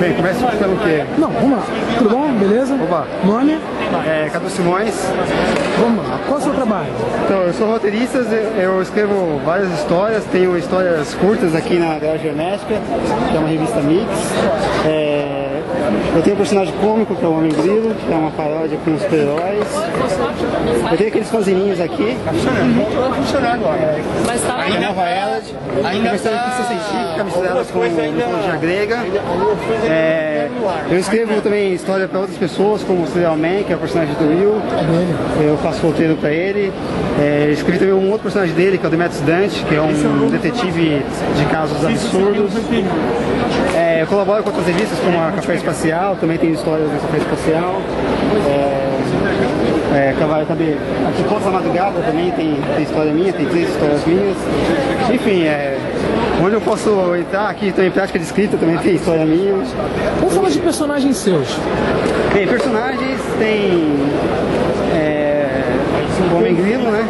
Bem, começa pelo quê? Não, vamos lá. Tudo bom? Beleza? Opa. Nome? É, Cadu Simões. Vamos lá. Qual é o seu trabalho? Então, eu sou roteirista, eu escrevo várias histórias, tenho histórias curtas aqui na Garagem Hermética, que é uma revista Mix. É, eu tenho um personagem cômico, que é o Homem Grilo, que é uma paródia com os super-heróis. Eu tenho aqueles fanzininhos aqui. Tá funcionando, tá funcionando agora. Mas tá ainda Nova Ela, ainda de ficção científica misturadas com mitologia grega. É, eu escrevo também história para outras pessoas, como o Serial Man, que é o personagem do Will. Eu faço roteiro para ele. É, escrevi também um outro personagem dele, que é o Demetrius Dante, que é um detetive de casos absurdos. É, eu colaboro com outras revistas, como a Café Espacial, também tem histórias do Café Espacial. É, é, cadê? Aqui Contos da Madrugada também tem, tem história minha, tem três histórias minhas. Enfim, é, onde eu posso entrar, aqui também prática de escrita também tem história minha. Vamos falar de personagens seus. Tem personagens, tem Né?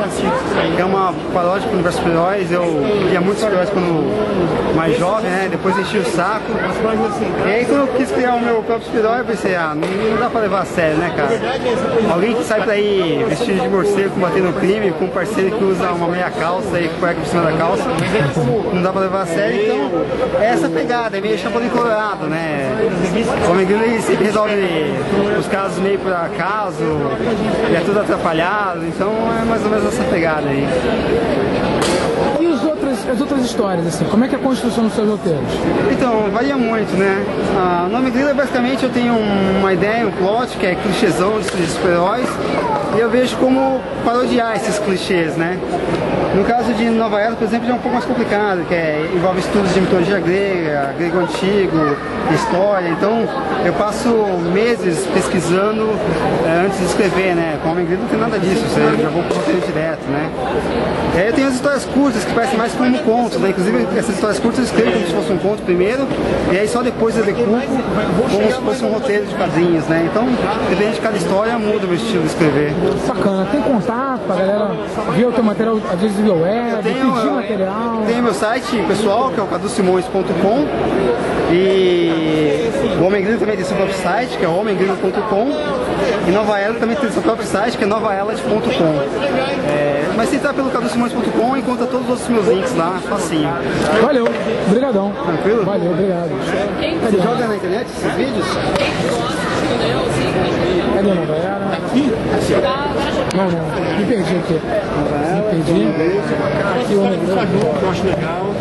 É uma paródia para o universo heróis. Eu via muitos heróis quando mais jovem, né? Depois enchi o saco. E aí quando eu quis criar o meu próprio super-herói, eu pensei, ah, não, dá para levar a sério, né, cara? Alguém que sai por aí vestido de morcego combatendo o crime, com um parceiro que usa uma meia calça e cueca por cima da calça, não dá para levar a sério, então é essa pegada, é meio chapolin colorado, né? O Homem sempre resolve os casos meio por acaso, é tudo atrapalhado, então é mais ou menos essa pegada aí. As outras histórias, assim, como é que é a construção dos seus roteiros? Então, varia muito, né? Ah, o nome Grilo, basicamente, eu tenho uma ideia, um plot, que é clichêzão de super-heróis, e eu vejo como parodiar esses clichês, né? No caso de Nova Era, por exemplo, é um pouco mais complicado, que é, envolve estudos de mitologia grega, grego antigo, história, então eu passo meses pesquisando é, antes de escrever, né? Com Homem Grilo não tem nada disso, você já vou pro roteiro direto, né? E aí eu tenho as histórias curtas que parecem mais como contos, né? Inclusive essas histórias curtas eu escrevo como se fosse um conto primeiro, e aí só depois eu decupo como se fosse um roteiro de quadrinhos, né? Então, dependendo de cada história, muda o meu estilo de escrever. Bacana, tem contato pra galera ver o teu material, às vezes via web, tenho, pedir material? Tem meu site pessoal, que é o cadusimões.com e o Homem Grilo também tem seu próprio site, que é homengrilo.com e Nova Ela também tem seu próprio site, que é novaelas.com é, Mas se entrar pelo cadusimões.com encontra todos os outros meus links lá, facinho. Valeu, obrigadão. Tranquilo? Valeu, obrigado. Você joga na internet esses vídeos? Cadê a Nova Era? Aqui? Não, não, me perdi aqui. Me perdi. Aqui. Eu acho legal.